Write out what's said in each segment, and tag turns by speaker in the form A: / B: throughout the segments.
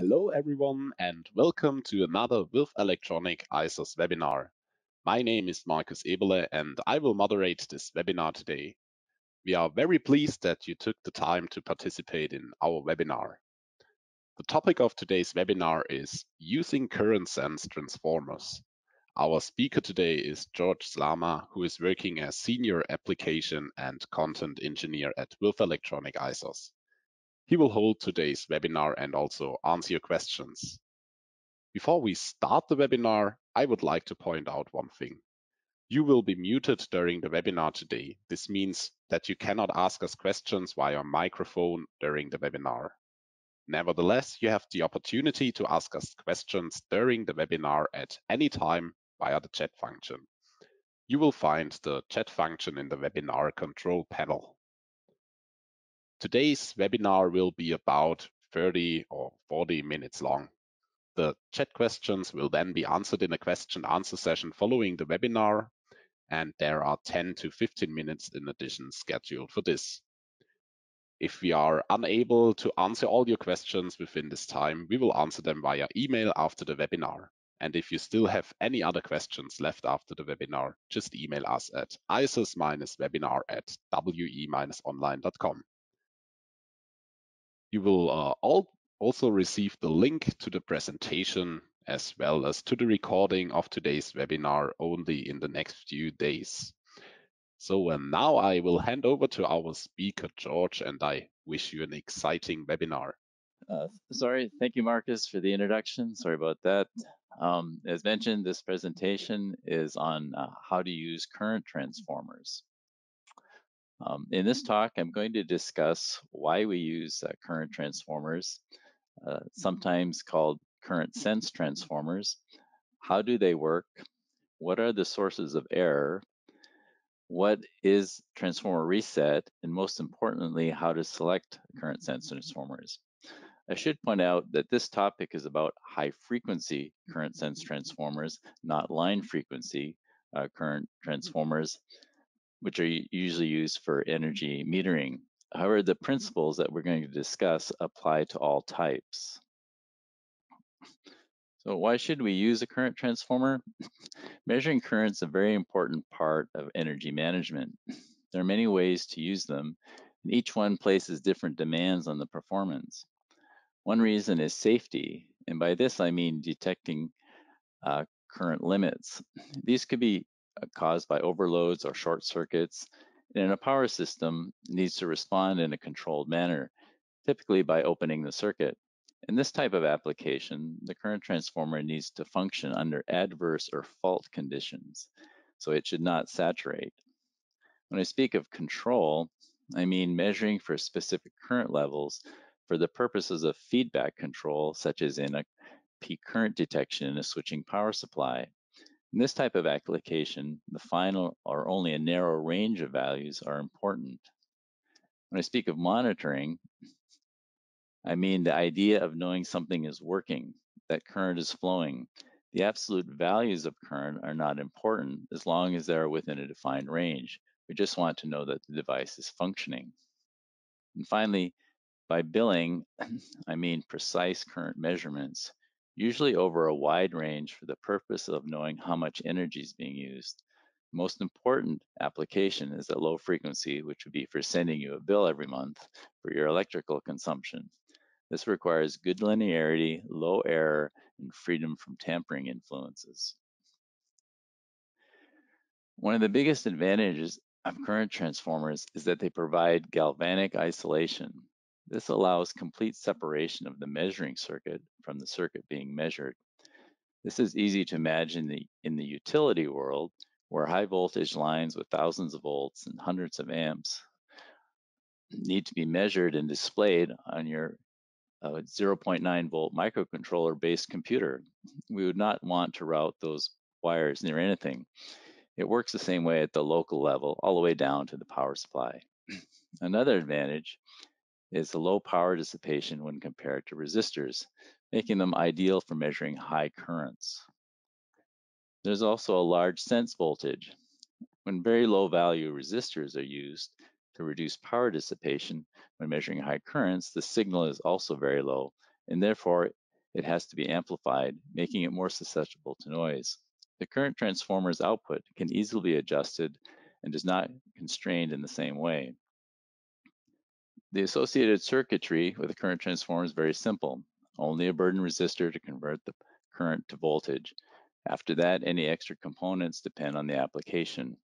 A: Hello everyone and welcome to another Würth Elektronik eiSos webinar. My name is Markus Eberle and I will moderate this webinar today. We are very pleased that you took the time to participate in our webinar. The topic of today's webinar is using current sense transformers. Our speaker today is George Slama, who is working as Senior Application and Content Engineer at Würth Elektronik eiSos. He will hold today's webinar and also answer your questions. Before we start the webinar, I would like to point out one thing. You will be muted during the webinar today. This means that you cannot ask us questions via microphone during the webinar. Nevertheless, you have the opportunity to ask us questions during the webinar at any time via the chat function. You will find the chat function in the webinar control panel. Today's webinar will be about 30 or 40 minutes long. The chat questions will then be answered in a question answer session following the webinar, and there are 10 to 15 minutes in addition scheduled for this. If we are unable to answer all your questions within this time, we will answer them via email after the webinar. And if you still have any other questions left after the webinar, just email us at eisos-webinar at we-online.com. You will uh, all also receive the link to the presentation as well as to the recording of today's webinar only in the next few days. So and now I will hand over to our speaker, George, and I wish you an exciting webinar.
B: Uh, sorry, thank you, Markus, for the introduction. Sorry about that. Um, as mentioned, this presentation is on uh, how to use current transformers. Um, in this talk, I'm going to discuss why we use uh, current transformers, uh, sometimes called current sense transformers. How do they work? What are the sources of error? What is transformer reset? And most importantly, how to select current sense transformers. I should point out that this topic is about high frequency current sense transformers, not line frequency uh, current transformers which are usually used for energy metering. However, the principles that we're going to discuss apply to all types. So why should we use a current transformer? Measuring current is a very important part of energy management. There are many ways to use them, and each one places different demands on the performance. One reason is safety, and by this I mean detecting uh, current limits. These could be Uh, caused by overloads or short circuits, and a power system needs to respond in a controlled manner, typically by opening the circuit. In this type of application, the current transformer needs to function under adverse or fault conditions, so it should not saturate. When I speak of control, I mean measuring for specific current levels for the purposes of feedback control, such as in a peak current detection in a switching power supply. In this type of application, the final or only a narrow range of values are important. When I speak of monitoring, I mean the idea of knowing something is working, that current is flowing. The absolute values of current are not important as long as they are within a defined range. We just want to know that the device is functioning. And finally, by billing, I mean precise current measurements usually over a wide range for the purpose of knowing how much energy is being used. Most important application is at low frequency, which would be for sending you a bill every month for your electrical consumption. This requires good linearity, low error, and freedom from tampering influences. One of the biggest advantages of current transformers is that they provide galvanic isolation. This allows complete separation of the measuring circuit from the circuit being measured. This is easy to imagine the, in the utility world where high voltage lines with thousands of volts and hundreds of amps need to be measured and displayed on your uh, 0.9 volt microcontroller based computer. We would not want to route those wires near anything. It works the same way at the local level, all the way down to the power supply. Another advantage is the low power dissipation when compared to resistors, making them ideal for measuring high currents. There's also a large sense voltage. When very low value resistors are used to reduce power dissipation when measuring high currents, the signal is also very low, and therefore it has to be amplified, making it more susceptible to noise. The current transformer's output can easily be adjusted and is not constrained in the same way. The associated circuitry with a current transformer is very simple. Only a burden resistor to convert the current to voltage. After that, any extra components depend on the application.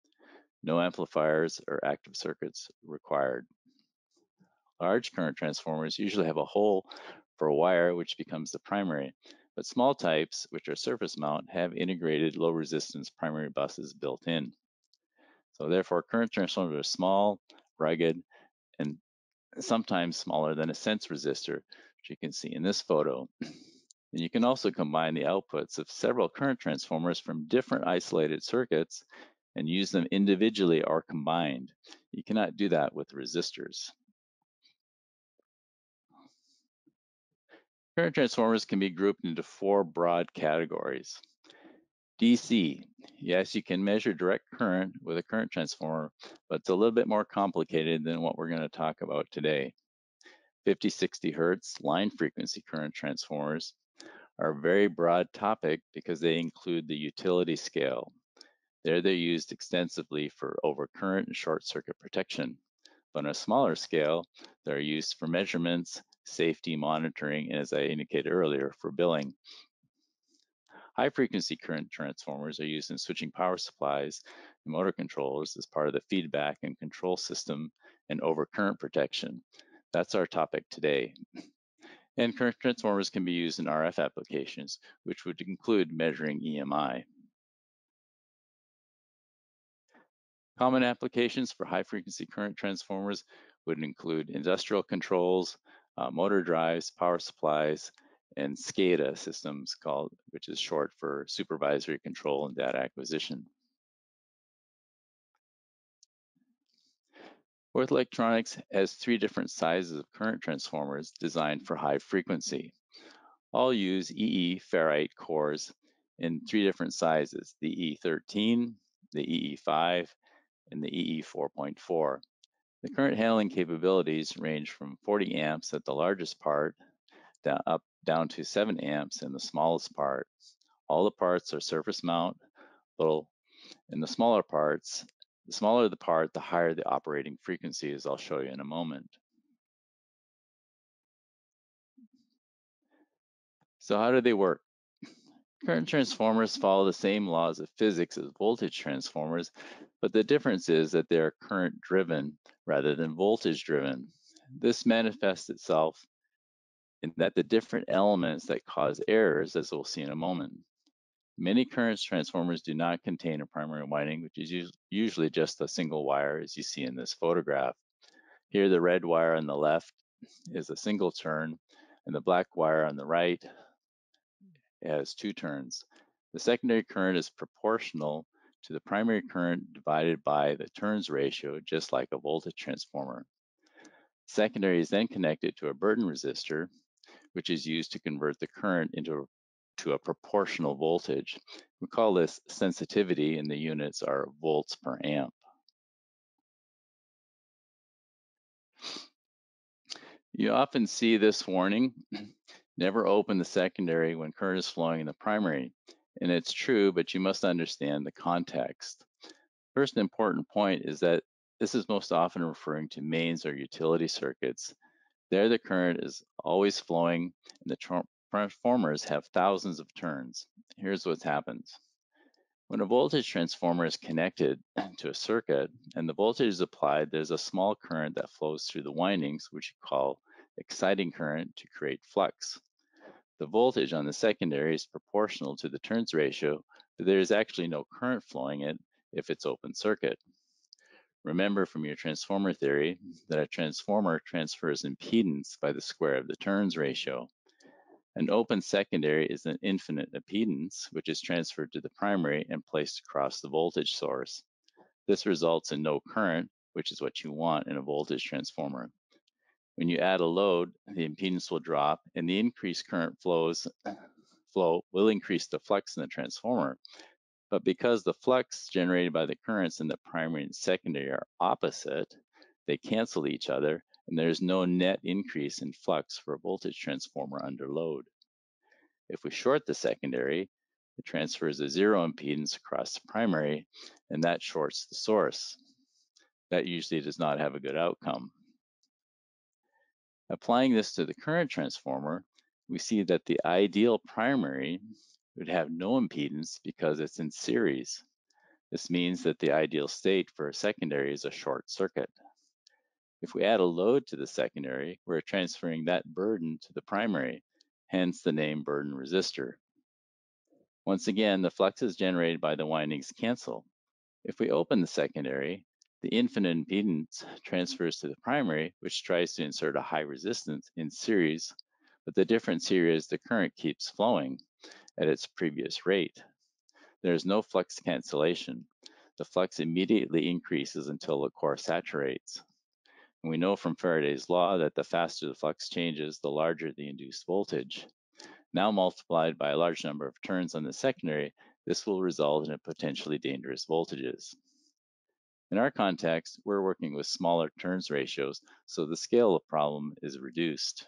B: No amplifiers or active circuits required. Large current transformers usually have a hole for a wire which becomes the primary, but small types, which are surface mount, have integrated low resistance primary buses built in. So therefore, current transformers are small, rugged, sometimes smaller than a sense resistor, which you can see in this photo. And you can also combine the outputs of several current transformers from different isolated circuits and use them individually or combined. You cannot do that with resistors. Current transformers can be grouped into four broad categories. DC, yes, you can measure direct current with a current transformer, but it's a little bit more complicated than what we're going to talk about today. 50, 60 hertz line frequency current transformers are a very broad topic because they include the utility scale. There they're used extensively for overcurrent and short circuit protection. But on a smaller scale, they're used for measurements, safety monitoring, and as I indicated earlier, for billing. High frequency current transformers are used in switching power supplies and motor controllers as part of the feedback and control system and overcurrent protection. That's our topic today. And current transformers can be used in RF applications, which would include measuring EMI. Common applications for high frequency current transformers would include industrial controls, uh, motor drives, power supplies, and SCADA systems called, which is short for supervisory control and data acquisition. Würth Electronics has three different sizes of current transformers designed for high frequency. All use EE ferrite cores in three different sizes, the EE13, the EE5, and the EE 4.4. The current handling capabilities range from 40 amps at the largest part up down to 7 amps in the smallest part. All the parts are surface mount, little in the smaller parts. The smaller the part, the higher the operating frequency, as I'll show you in a moment. So how do they work? Current transformers follow the same laws of physics as voltage transformers, but the difference is that they are current driven rather than voltage driven. This manifests itself in that the different elements that cause errors, as we'll see in a moment. Many current transformers do not contain a primary winding, which is usually just a single wire, as you see in this photograph. Here, the red wire on the left is a single turn, and the black wire on the right has two turns. The secondary current is proportional to the primary current divided by the turns ratio, just like a voltage transformer. Secondary is then connected to a burden resistor, which is used to convert the current into to a proportional voltage. We call this sensitivity and the units are volts per amp. You often see this warning, never open the secondary when current is flowing in the primary. And it's true, but you must understand the context. First important point is that this is most often referring to mains or utility circuits. There the current is always flowing and the transformers have thousands of turns. Here's what happens. When a voltage transformer is connected to a circuit and the voltage is applied, there's a small current that flows through the windings, which you call exciting current to create flux. The voltage on the secondary is proportional to the turns ratio, but there is actually no current flowing it if it's open circuit. Remember from your transformer theory that a transformer transfers impedance by the square of the turns ratio. An open secondary is an infinite impedance, which is transferred to the primary and placed across the voltage source. This results in no current, which is what you want in a voltage transformer. When you add a load, the impedance will drop and the increased current flows flow will increase the flux in the transformer. But because the flux generated by the currents in the primary and secondary are opposite, they cancel each other and there's no net increase in flux for a voltage transformer under load. If we short the secondary, it transfers a zero impedance across the primary, and that shorts the source. That usually does not have a good outcome. Applying this to the current transformer, we see that the ideal primary would have no impedance because it's in series. This means that the ideal state for a secondary is a short circuit. If we add a load to the secondary, we're transferring that burden to the primary, hence the name burden resistor. Once again, the fluxes generated by the windings cancel. If we open the secondary, the infinite impedance transfers to the primary, which tries to insert a high resistance in series, but the difference here is the current keeps flowing at its previous rate. There is no flux cancellation. The flux immediately increases until the core saturates. And we know from Faraday's law that the faster the flux changes, the larger the induced voltage. Now multiplied by a large number of turns on the secondary, this will result in potentially dangerous voltages. In our context, we're working with smaller turns ratios, so the scale of problem is reduced.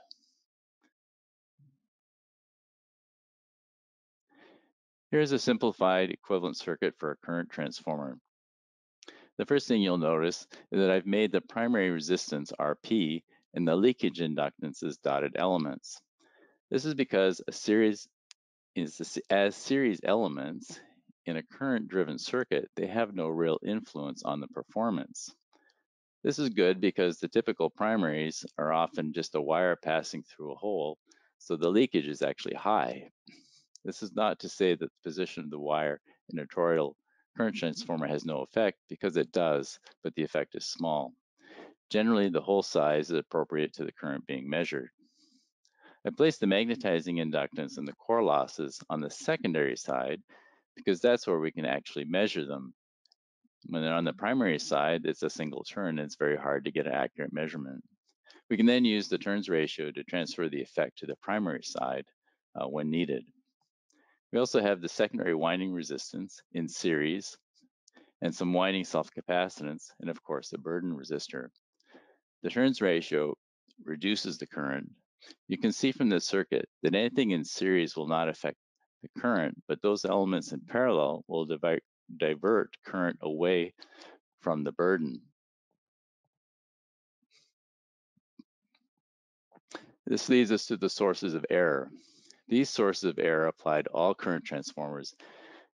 B: Here's a simplified equivalent circuit for a current transformer. The first thing you'll notice is that I've made the primary resistance RP and the leakage inductances dotted elements. This is because a series is as series elements in a current-driven circuit, they have no real influence on the performance. This is good because the typical primaries are often just a wire passing through a hole, so the leakage is actually high. This is not to say that the position of the wire in a toroidal current transformer has no effect because it does, but the effect is small. Generally, the hole size is appropriate to the current being measured. I place the magnetizing inductance and the core losses on the secondary side because that's where we can actually measure them. When they're on the primary side, it's a single turn and it's very hard to get an accurate measurement. We can then use the turns ratio to transfer the effect to the primary side uh, when needed. We also have the secondary winding resistance in series and some winding self-capacitance, and of course the burden resistor. The turns ratio reduces the current. You can see from this circuit that anything in series will not affect the current, but those elements in parallel will divert, divert current away from the burden. This leads us to the sources of error. These sources of error apply to all current transformers,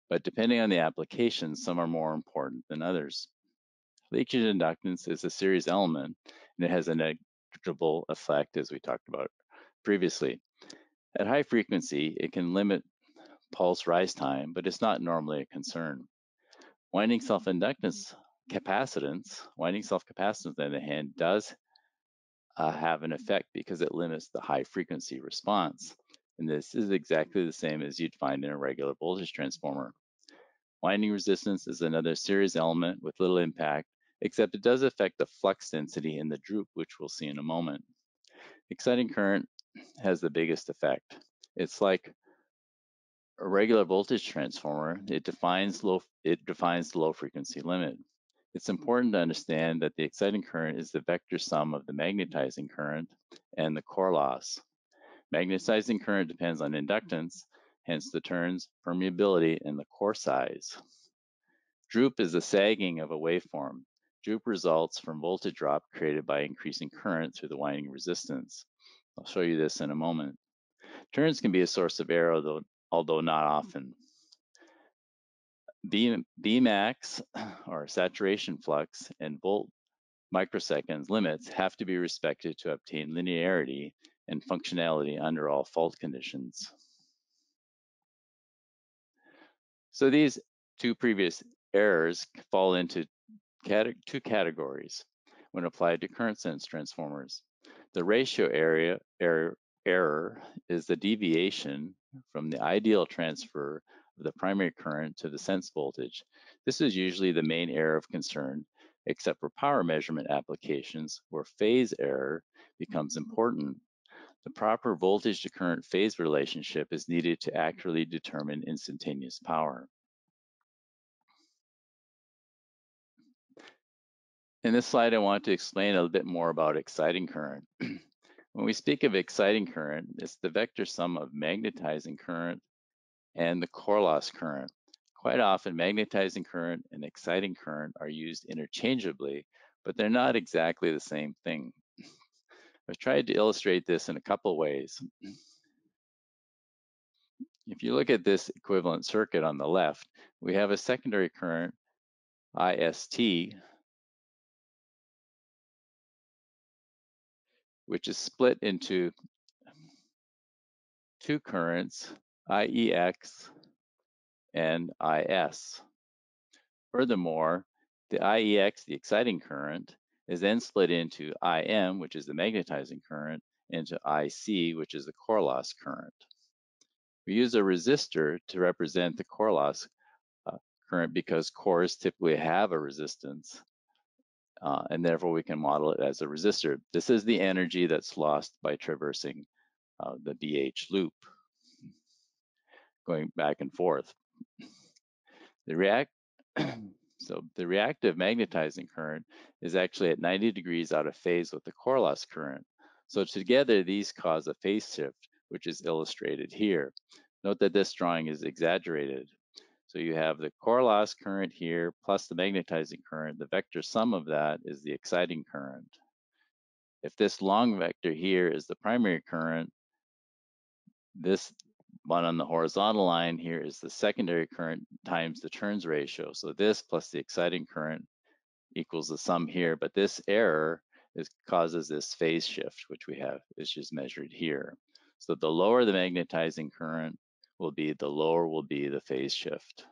B: but depending on the application, some are more important than others. Leakage inductance is a series element, and it has a negligible effect, as we talked about previously. At high frequency, it can limit pulse rise time, but it's not normally a concern. Winding self-inductance capacitance, winding self-capacitance, on the hand, does uh, have an effect because it limits the high frequency response. And this is exactly the same as you'd find in a regular voltage transformer. Winding resistance is another series element with little impact, except it does affect the flux density in the droop, which we'll see in a moment. Exciting current has the biggest effect. It's like a regular voltage transformer, it defines low it defines the low frequency limit. It's important to understand that the exciting current is the vector sum of the magnetizing current and the core loss. Magnetizing current depends on inductance, hence the turns, permeability, and the core size. Droop is the sagging of a waveform. Droop results from voltage drop created by increasing current through the winding resistance. I'll show you this in a moment. Turns can be a source of error, though, although not often. B, Bmax, or saturation flux, and volt microseconds limits have to be respected to obtain linearity and functionality under all fault conditions. So these two previous errors fall into two categories when applied to current sense transformers. The ratio area error, error is the deviation from the ideal transfer of the primary current to the sense voltage. This is usually the main error of concern, except for power measurement applications where phase error becomes important. The proper voltage to current phase relationship is needed to mm-hmm. accurately determine instantaneous power. In this slide, I want to explain a little bit more about exciting current. When we speak of exciting current, it's the vector sum of magnetizing current and the core loss current. Quite often, magnetizing current and exciting current are used interchangeably, but they're not exactly the same thing. I've tried to illustrate this in a couple ways. If you look at this equivalent circuit on the left, we have a secondary current, IST, which is split into two currents, IEX and IS. Furthermore, the IEX, the exciting current, is then split into IM, which is the magnetizing current, into IC, which is the core loss current. We use a resistor to represent the core loss uh, current because cores typically have a resistance, uh, and therefore we can model it as a resistor. This is the energy that's lost by traversing uh, the BH loop, going back and forth. The react so the reactive magnetizing current is actually at 90 degrees out of phase with the core loss current. So together these cause a phase shift, which is illustrated here. Note that this drawing is exaggerated. So you have the core loss current here plus the magnetizing current. The vector sum of that is the exciting current. If this long vector here is the primary current, this one on the horizontal line here is the secondary current times the turns ratio. So this plus the exciting current equals the sum here, but this error is causes this phase shift, which we have is just measured here. So the lower the magnetizing current will be, the lower will be the phase shift,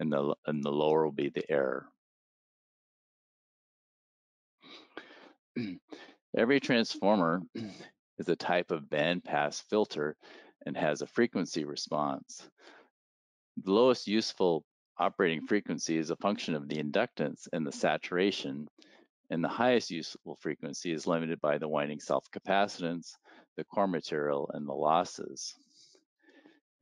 B: and the and the lower will be the error. Every transformer is a type of bandpass filter and has a frequency response. The lowest useful operating frequency is a function of the inductance and the saturation, and the highest useful frequency is limited by the winding self-capacitance, the core material, and the losses.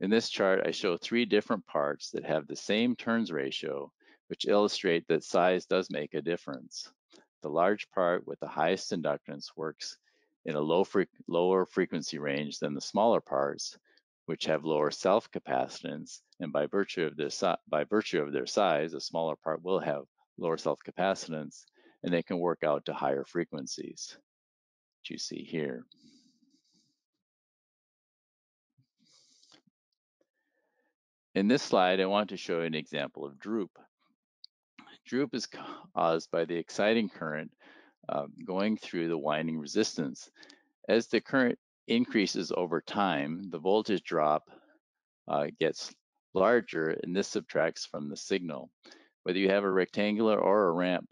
B: In this chart, I show three different parts that have the same turns ratio, which illustrate that size does make a difference. The large part with the highest inductance works in a low fre lower frequency range than the smaller parts, which have lower self-capacitance, and by virtue of their by virtue of their size, a smaller part will have lower self-capacitance, and they can work out to higher frequencies, which you see here. In this slide, I want to show an example of droop. Droop is caused by the exciting current uh, going through the winding resistance. As the current increases over time, the voltage drop uh, gets larger and this subtracts from the signal. Whether you have a rectangular or a ramp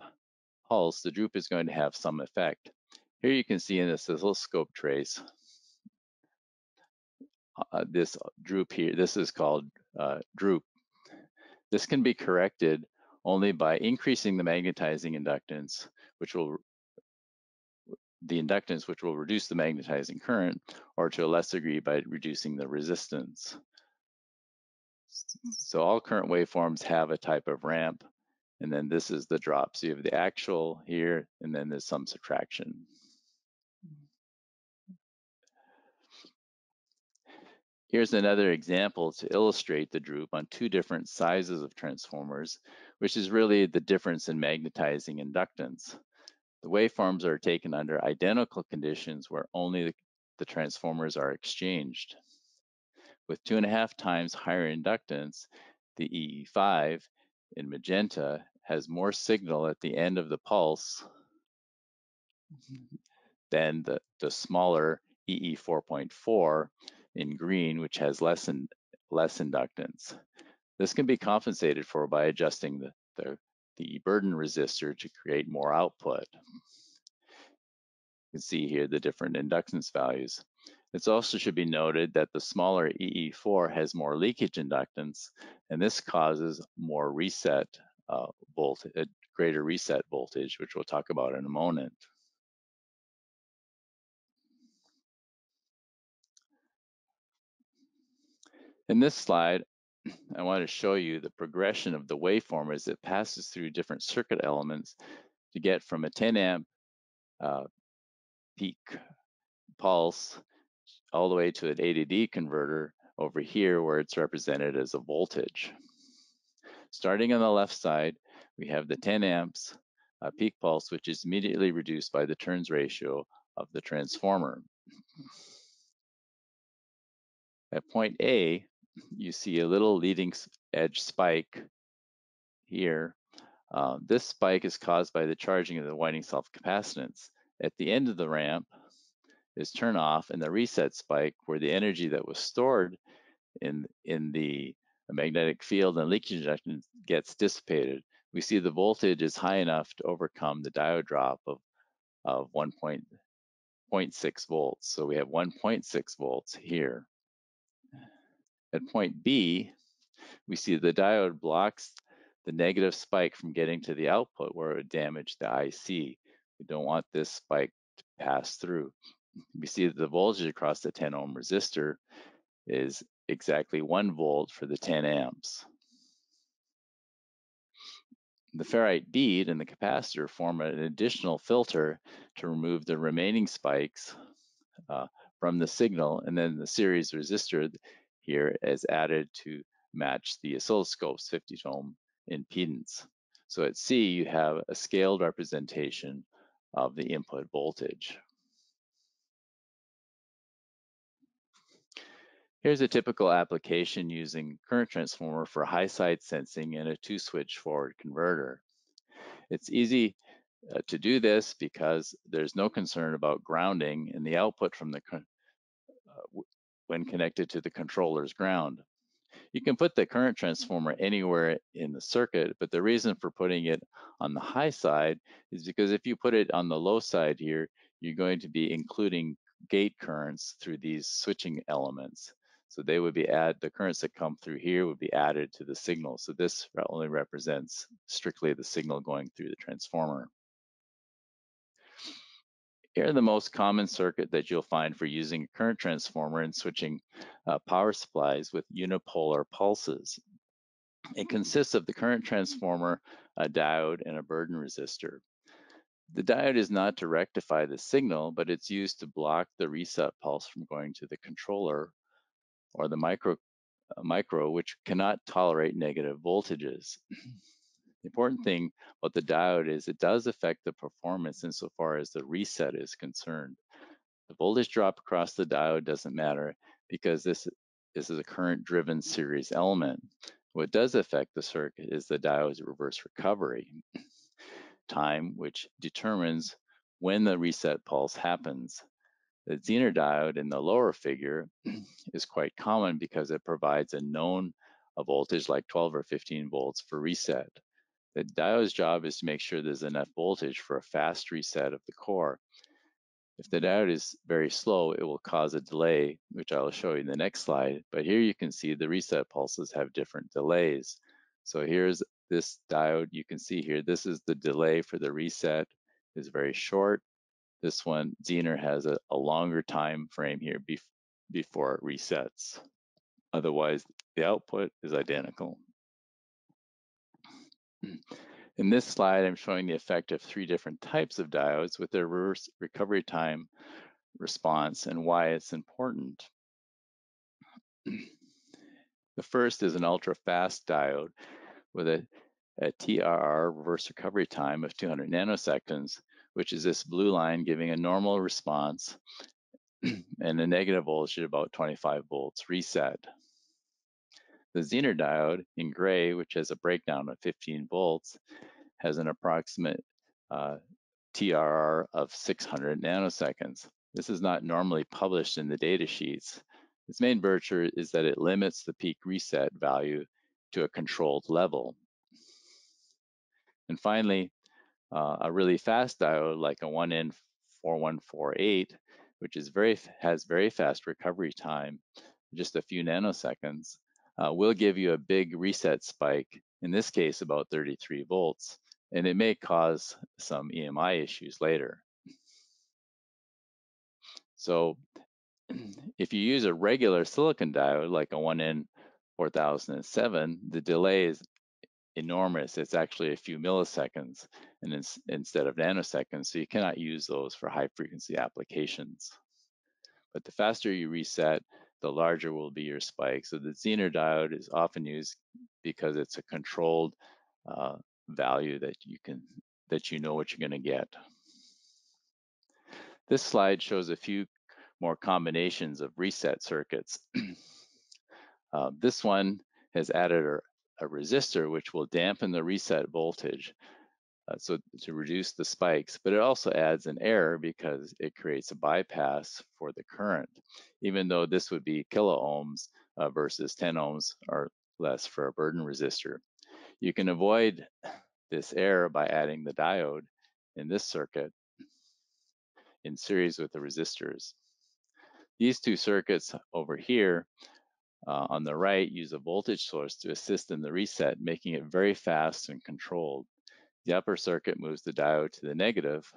B: pulse, the droop is going to have some effect. Here you can see in this oscilloscope trace, uh, this droop here, this is called uh, droop. This can be corrected only by increasing the magnetizing inductance, which will the inductance, which will reduce the magnetizing current, or to a less degree by reducing the resistance. So all current waveforms have a type of ramp, and then this is the drop. So you have the actual here, and then there's some subtraction. Here's another example to illustrate the droop on two different sizes of transformers, which is really the difference in magnetizing inductance. The waveforms are taken under identical conditions where only the, the transformers are exchanged. With two and a half times higher inductance, the EE5 in magenta has more signal at the end of the pulse than the, the smaller EE4.4 in green, which has less, in, less inductance. This can be compensated for by adjusting the, the, the burden resistor to create more output. You can see here the different inductance values. It also should be noted that the smaller EE4 has more leakage inductance, and this causes more reset uh, voltage, greater reset voltage, which we'll talk about in a moment. In this slide, I want to show you the progression of the waveform as it passes through different circuit elements to get from a 10 amp uh, peak pulse all the way to an A to D converter over here where it's represented as a voltage. Starting on the left side, we have the 10 amps uh, peak pulse, which is immediately reduced by the turns ratio of the transformer. At point A, you see a little leading edge spike here. Uh, this spike is caused by the charging of the winding self-capacitance. At the end of the ramp is turn off and the reset spike where the energy that was stored in, in the magnetic field and leakage inductance gets dissipated. We see the voltage is high enough to overcome the diode drop of, of 1.6 volts. So we have 1.6 volts here. At point B, we see the diode blocks the negative spike from getting to the output where it would damage the IC. We don't want this spike to pass through. We see that the voltage across the 10 ohm resistor is exactly one volt for the 10 amps. The ferrite bead and the capacitor form an additional filter to remove the remaining spikes uh, from the signal, and then the series resistor here is added to match the oscilloscope's 50 ohm impedance. So at C, you have a scaled representation of the input voltage. Here's a typical application using current transformer for high side sensing and a two switch forward converter. It's easy uh, to do this because there's no concern about grounding and the output from the uh, when connected to the controller's ground. You can put the current transformer anywhere in the circuit, but the reason for putting it on the high side is because if you put it on the low side here, you're going to be including gate currents through these switching elements. So they would be add the currents that come through here would be added to the signal. So this only represents strictly the signal going through the transformer. Here are the most common circuit that you'll find for using a current transformer and switching uh, power supplies with unipolar pulses. It consists of the current transformer, a diode, and a burden resistor. The diode is not to rectify the signal, but it's used to block the reset pulse from going to the controller or the micro, uh, micro which cannot tolerate negative voltages. The important mm-hmm. thing about the diode is it does affect the performance insofar as the reset is concerned. The voltage drop across the diode doesn't matter because this, this is a current driven series element. What does affect the circuit is the diode's reverse recovery time, which determines when the reset pulse happens. The Zener diode in the lower figure is quite common because it provides a known a voltage like 12 or 15 volts for reset. The diode's job is to make sure there's enough voltage for a fast reset of the core. If the diode is very slow, it will cause a delay, which I will show you in the next slide. But here you can see the reset pulses have different delays. So here's this diode, you can see here, this is the delay for the reset is very short. This one, Zener has a, a longer time frame here bef before it resets. Otherwise, the output is identical. Mm. In this slide, I'm showing the effect of three different types of diodes with their reverse recovery time response and why it's important. The first is an ultra fast diode with a, a TRR reverse recovery time of 200 nanoseconds, which is this blue line giving a normal response and a negative voltage at about 25 volts reset. The Zener diode in gray, which has a breakdown of 15 volts, has an approximate uh, TRR of 600 nanoseconds. This is not normally published in the data sheets. Its main virtue is that it limits the peak reset value to a controlled level. And finally, uh, a really fast diode like a 1N4148, which is very has very fast recovery time, just a few nanoseconds, uh, will give you a big reset spike, in this case about 33 volts, and it may cause some EMI issues later. So if you use a regular silicon diode like a 1N4007, the delay is enormous. It's actually a few milliseconds and instead of nanoseconds, so you cannot use those for high frequency applications. But the faster you reset, the larger will be your spike. So the Zener diode is often used because it's a controlled uh, value that you can that you know what you're going to get. This slide shows a few more combinations of reset circuits. uh, this one has added a, a, resistor which will dampen the reset voltage uh, so to reduce the spikes, but it also adds an error because it creates a bypass for the current, even though this would be kilo ohms uh, versus 10 ohms or less for a burden resistor. You can avoid this error by adding the diode in this circuit in series with the resistors. These two circuits over here uh, on the right use a voltage source to assist in the reset, making it very fast and controlled. The upper circuit moves the diode to the negative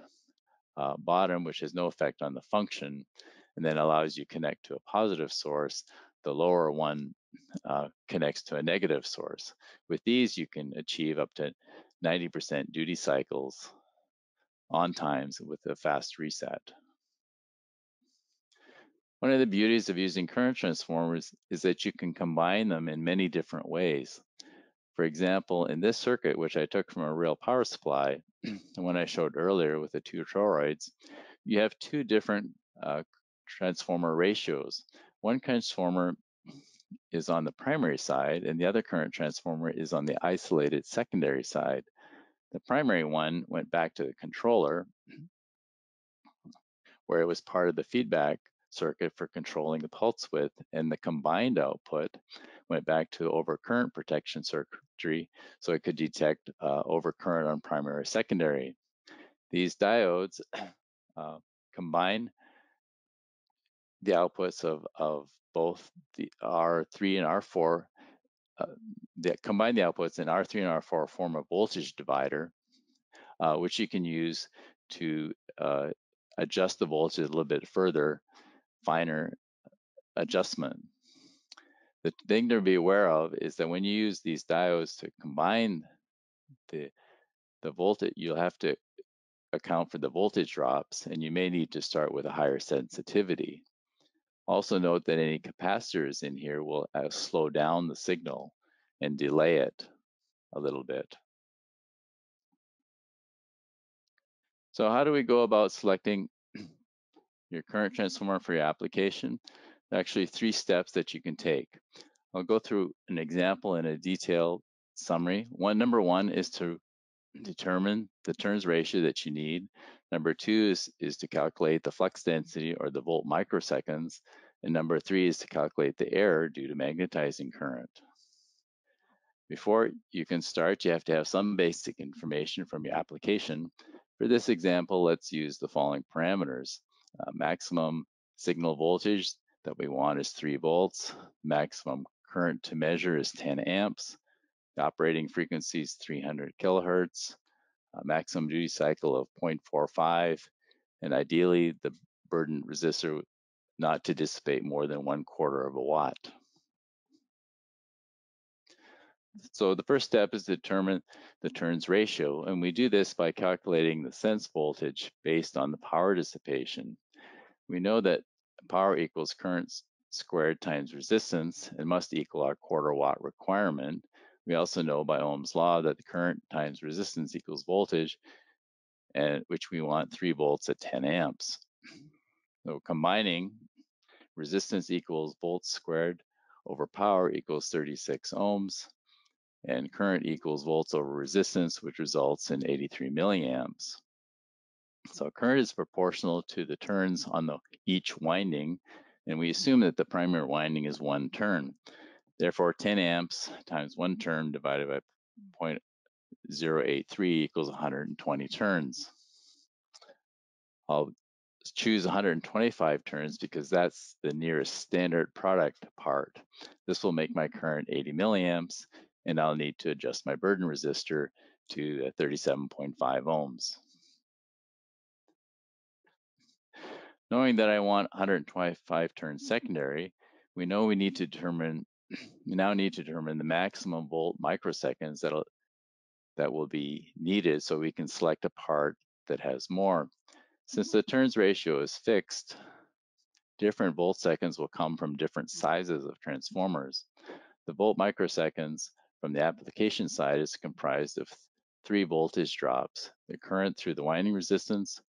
B: uh, bottom, which has no effect on the function, and then allows you connect to a positive source. The lower one uh, connects to a negative source. With these, you can achieve up to 90% duty cycles on times with a fast reset. One of the beauties of using current transformers is that you can combine them in many different ways. For example, in this circuit, which I took from a real power supply, the one I showed earlier with the two toroids, you have two different uh, transformer ratios. One transformer is on the primary side and the other current transformer is on the isolated secondary side. The primary one went back to the controller where it was part of the feedback circuit for controlling the pulse width and the combined output went back to overcurrent protection circuitry so it could detect uh, overcurrent on primary or secondary. These diodes uh, combine the outputs of, of both the R3 and R4, uh, that combine the outputs in R3 and R4 form a voltage divider, uh, which you can use to uh, adjust the voltage a little bit further, finer adjustment. The thing to be aware of is that when you use these diodes to combine the, the voltage, you'll have to account for the voltage drops and you may need to start with a higher sensitivity. Also note that any capacitors in here will uh, slow down the signal and delay it a little bit. So how do we go about selecting your current transformer for your application? actually three steps that you can take. I'll go through an example in a detailed summary. One, number one is to determine the turns ratio that you need. Number two is, is to calculate the flux density or the volt microseconds. And number three is to calculate the error due to magnetizing current. Before you can start, you have to have some basic information from your application. For this example, let's use the following parameters. Uh, maximum signal voltage that we want is 3 volts. Maximum current to measure is 10 amps. The operating frequency is 300 kilohertz. maximum duty cycle of 0.45. And ideally, the burden resistor not to dissipate more than one quarter of a watt. So the first step is to determine the turns ratio, and we do this by calculating the sense voltage based on the power dissipation. We know that power equals current squared times resistance and must equal our quarter watt requirement. We also know by Ohm's law that the current times resistance equals voltage, and which we want 3 volts at 10 amps. So combining resistance equals volts squared over power equals 36 ohms, and current equals volts over resistance, which results in 83 milliamps. So current is proportional to the turns on the each winding, and we mm-hmm. assume that the primary winding is one turn. Therefore, 10 amps times one turn divided by 0.083 equals 120 turns. I'll choose 125 turns because that's the nearest standard product part. This will make my current 80 milliamps, and I'll need to adjust my burden resistor to 37.5 ohms. Knowing that I want 125 turns mm-hmm. secondary, we know we need to determine, we now need to determine the maximum volt microseconds that'll, that will be needed so we can select a part that has more. Since the mm-hmm. turns ratio is fixed, different volt seconds will come from different sizes of transformers. The volt microseconds from the application side is comprised of three voltage drops, the current through the winding resistance,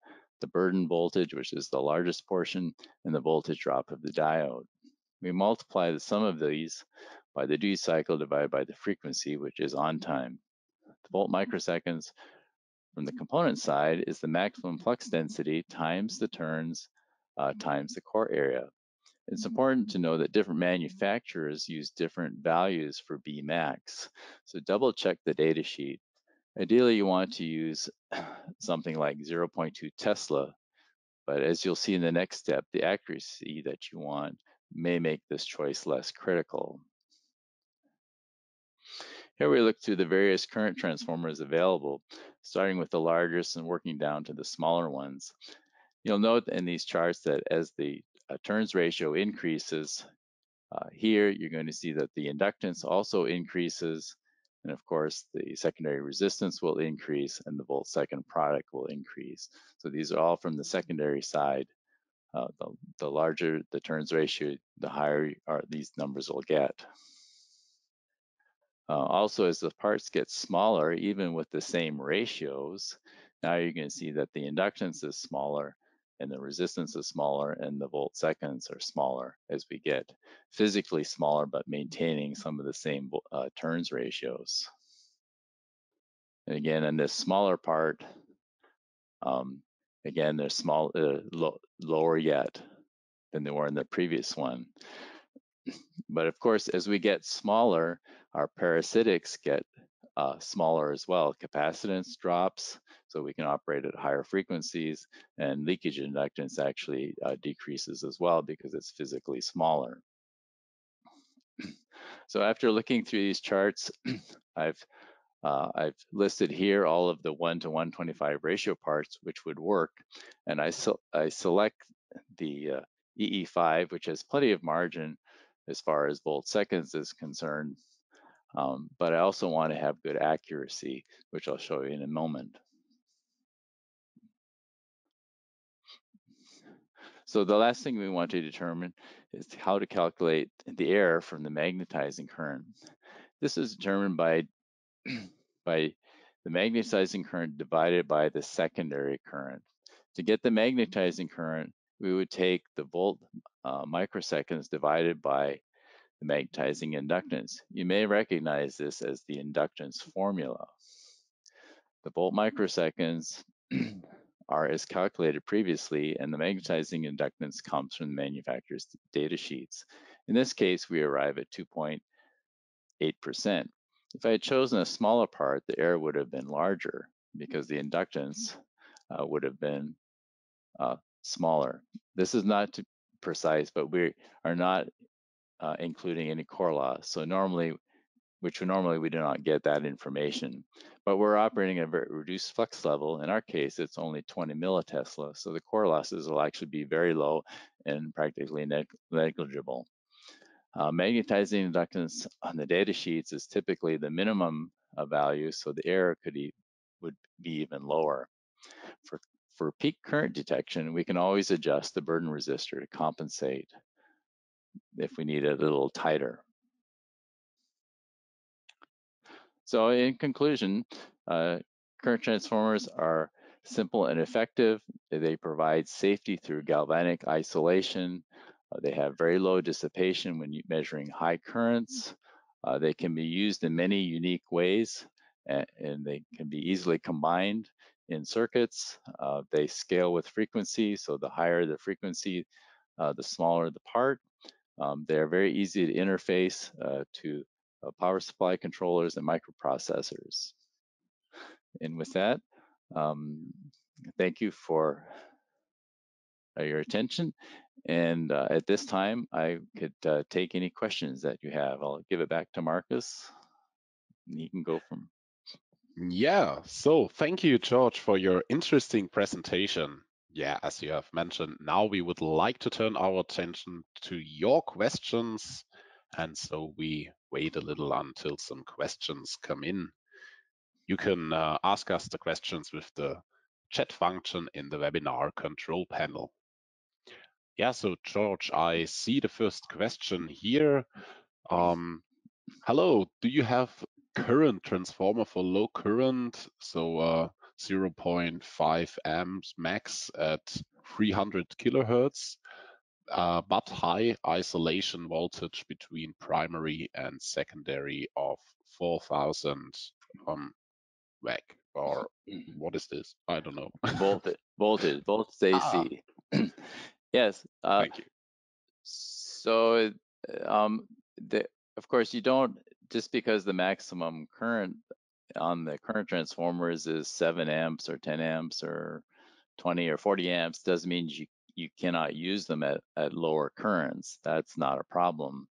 B: the burden voltage, which is the largest portion, and the voltage drop of the diode. We multiply the sum of these by the duty cycle divided by the frequency, which is on time. The volt microseconds from the component side is the maximum flux density times the turns uh, times the core area. It's important to know that different manufacturers use different values for Bmax. So double check the data sheet. Ideally, you want to use something like 0.2 Tesla, but as you'll see in the next step, the accuracy that you want may make this choice less critical. Here we look through the various current transformers available, starting with the largest and working down to the smaller ones. You'll note in these charts that as the uh, turns ratio increases, uh, here you're going to see that the inductance also increases, and of course the secondary resistance will increase and the volt second product will increase. So these are all from the secondary side. Uh, the, the larger the turns ratio, the higher are these numbers will get. Uh, also, as the parts get smaller, even with the same ratios, now you're going to see that the inductance is smaller and the resistance is smaller and the volt seconds are smaller as we get physically smaller, but maintaining some of the same uh, turns ratios. And again, in this smaller part, um, again, they're small, uh, lo lower yet than they were in the previous one. But of course, as we get smaller, our parasitics get uh, smaller as well. Capacitance drops, so we can operate at higher frequencies, and leakage inductance actually uh, decreases as well because it's physically smaller. so after looking through these charts, I've uh, I've listed here all of the 1 to 125 ratio parts which would work, and I, so, I select the uh, EE5, which has plenty of margin as far as volt seconds is concerned, um, but I also want to have good accuracy, which I'll show you in a moment. So the last thing we want to determine is how to calculate the error from the magnetizing current. This is determined by, by the magnetizing current divided by the secondary current. To get the magnetizing current, we would take the volt uh, microseconds divided by the magnetizing inductance. You may recognize this as the inductance formula. The volt microseconds are as calculated previously, and the magnetizing inductance comes from the manufacturer's data sheets. In this case, we arrive at 2.8%. If I had chosen a smaller part, the error would have been larger because the inductance uh, would have been uh, smaller. This is not precise, but we are not uh, including any core loss. So normally, which normally we do not get that information, but we're operating at a reduced flux level. In our case, it's only 20 millitesla. So the core losses will actually be very low and practically neg negligible. Uh, magnetizing inductance on the data sheets is typically the minimum value, so the error could e would be even lower. For, for peak current detection, we can always adjust the burden resistor to compensate if we need it a little tighter. So in conclusion, uh, current transformers are simple and effective. They provide safety through galvanic isolation. Uh, they have very low dissipation when measuring high currents. Uh, they can be used in many unique ways and, and they can be easily combined in circuits. Uh, they scale with frequency, so the higher the frequency, uh, the smaller the part. Um, they're very easy to interface uh, to uh, power supply controllers and microprocessors. And with that, um, thank you for uh, your attention. And uh, at this time, I could uh, take any questions that you have. I'll give it back to Markus. He can go from.
A: Yeah, so thank you, George, for your interesting presentation. Yeah, as you have mentioned, now we would like to turn our attention to your questions. And so we wait a little until some questions come in. You can uh, ask us the questions with the chat function in the webinar control panel. Yeah, so George, I see the first question here. Um, hello, do you have current transformer for low current? So uh, 0.5 amps max at 300 kilohertz, uh, but high isolation voltage between primary and secondary of 4000 um, WAC or what is this? I don't know.
B: voltage, voltage, voltage AC.
A: Ah.
B: yes. Uh,
A: Thank you.
B: So, um, the, of course, you don't just because the maximum current on the current transformers is seven amps or 10 amps or 20 or 40 amps doesn't mean you you cannot use them at, at lower currents. That's not a problem.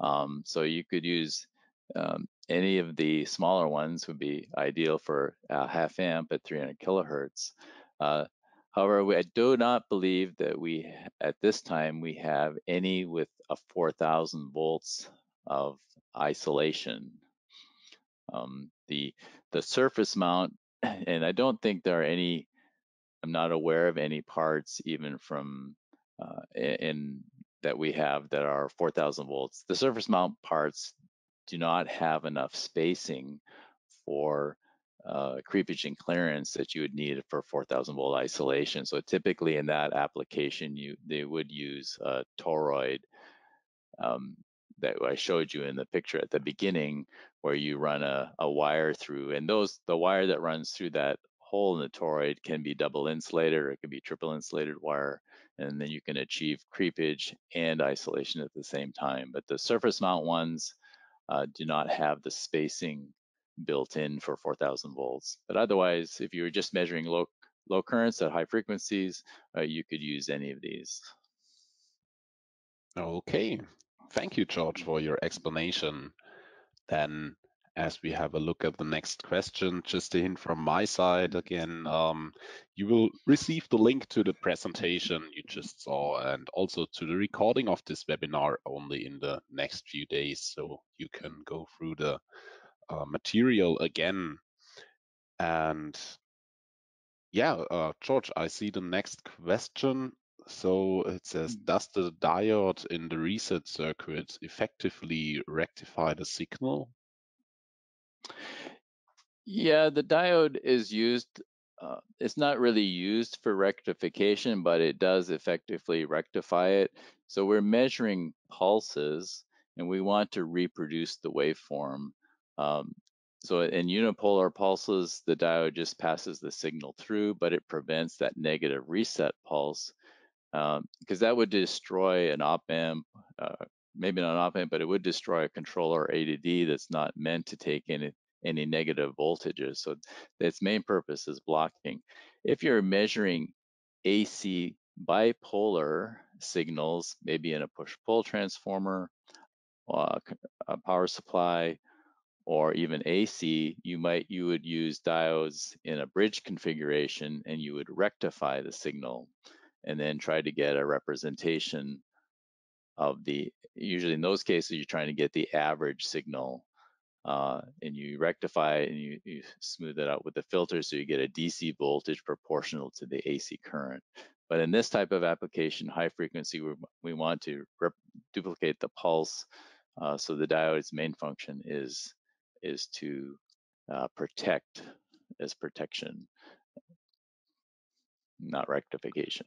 B: Um, so you could use um, any of the smaller ones would be ideal for a half amp at 300 kilohertz. Uh, however, we, I do not believe that we, at this time, we have any with a 4,000 volts of isolation. Um, the the surface mount, and I don't think there are any. I'm not aware of any parts even from uh, in that we have that are 4,000 volts. The surface mount parts do not have enough spacing for uh, creepage and clearance that you would need for 4,000 volt isolation. So typically in that application, you they would use a toroid um, that I showed you in the picture at the beginning, where you run a, a wire through, and those the wire that runs through that hole in the toroid can be double insulated or it can be triple insulated wire, and then you can achieve creepage and isolation at the same time. But the surface mount ones uh, do not have the spacing built in for 4000 volts. But otherwise, if you were just measuring low, low currents at high frequencies, uh, you could use any of these.
A: Okay, thank you, George, for your explanation. Then, as we have a look at the next question, just a hint from my side again, um, you will receive the link to the presentation you just saw and also to the recording of this webinar only in the next few days. So you can go through the uh, material again. And yeah, uh, George, I see the next question. So it says, does the diode in the reset circuit effectively rectify the signal?
B: Yeah, the diode is used, uh, it's not really used for rectification, but it does effectively rectify it. So we're measuring pulses and we want to reproduce the waveform. Um, so in unipolar pulses, the diode just passes the signal through, but it prevents that negative reset pulse because um, that would destroy an op amp, uh, maybe not an op but it would destroy a controller A to D that's not meant to take any, any negative voltages. So its main purpose is blocking. If you're measuring AC bipolar signals, maybe in a push-pull transformer, uh, a power supply, or even AC, you might you would use diodes in a bridge configuration and you would rectify the signal and then try to get a representation of the, usually in those cases, you're trying to get the average signal uh, and you rectify and you, you, smooth it out with the filter so you get a DC voltage proportional to the AC current. But in this type of application, high frequency, we, we want to duplicate the pulse. Uh, so the diode's main function is, is to uh, protect as protection, not rectification.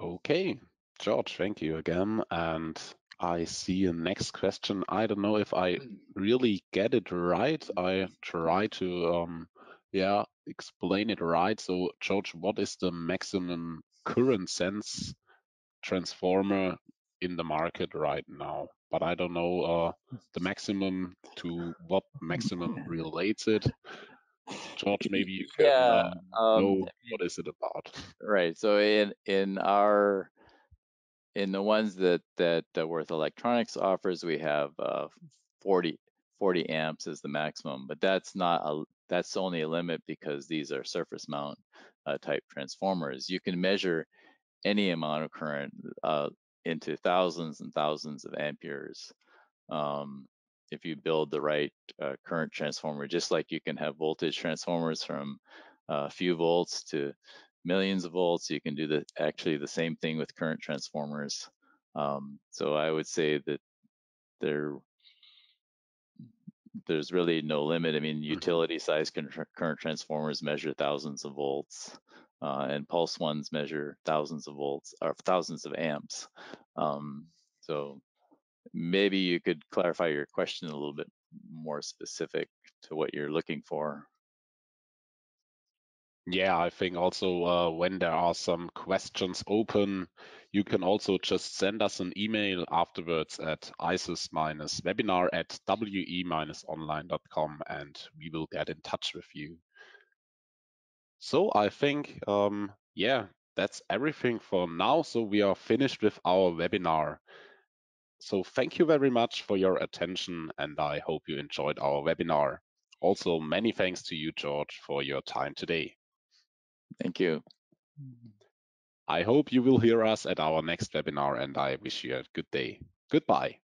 A: Okay, George, thank you again. And I see a next question. I don't know if I really get it right. I try to, um, yeah, explain it right. So, George, what is the maximum current sense transformer in the market right now? But I don't know uh, the maximum to what maximum relates it. George, maybe you can
B: yeah,
A: um, um, know what is it about.
B: Right. So in in our in the ones that that, that Würth Electronics offers, we have uh, 40 40 amps is the maximum, but that's not a that's only a limit because these are surface mount uh, type transformers. You can measure any amount of current uh, into thousands and thousands of amperes. Um, if you build the right uh, current transformer, just like you can have voltage transformers from a few volts to millions of volts. You can do the actually the same thing with current transformers. Um, so I would say that there there's really no limit. I mean, mm-hmm. utility size current transformers measure thousands of volts, uh, and pulse ones measure thousands of volts or thousands of amps. Um, so maybe you could clarify your question a little bit more specific to what you're looking for.
A: Yeah, I think also uh, when there are some questions open, you can also just send us an email afterwards at eisos-webinar at we-online.com and we will get in touch with you. So I think, um, yeah, that's everything for now. So we are finished with our webinar. So thank you very much for your attention and I hope you enjoyed our webinar. Also, many thanks to you, George, for your time today.
B: Thank you. Mm-hmm.
A: I hope you will hear us at our next webinar and I wish you a good day. Goodbye.